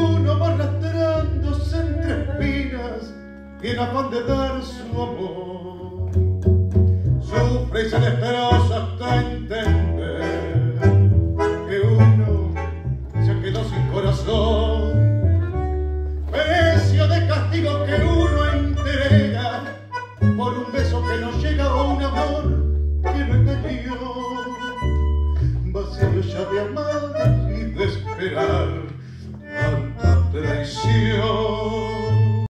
uno arrastrándose entre espinas en afán de dar su amor. Sufre y se desperosa hasta entender que uno se quedó sin corazón. Precio de castigo que uno entrega por un beso que no llega o un amor que no entendió. Vacío ya de amar. será tanta traición.